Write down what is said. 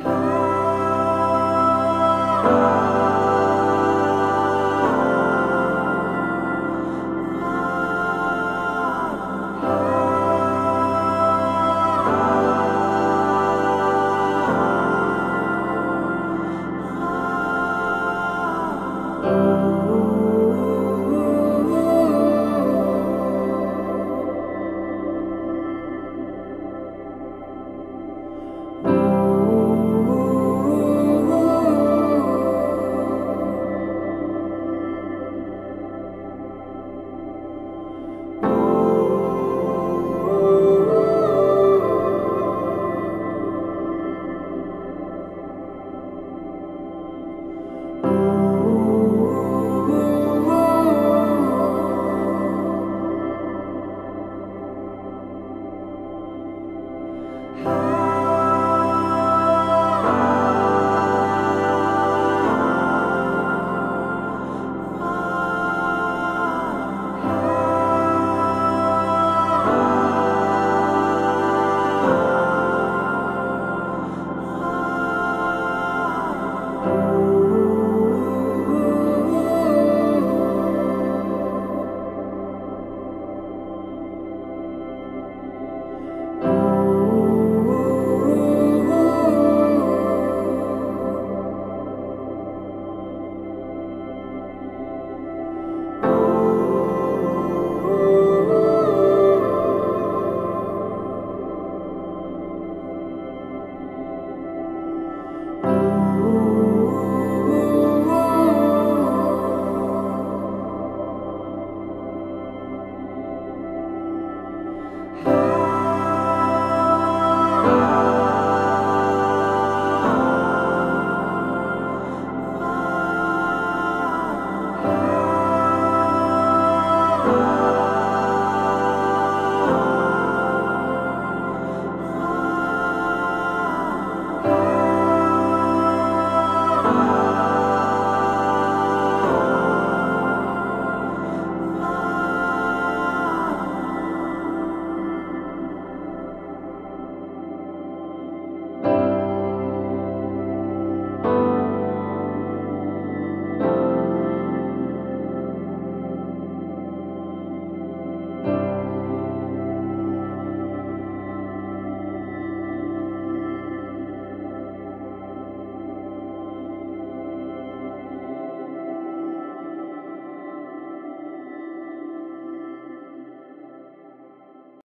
high.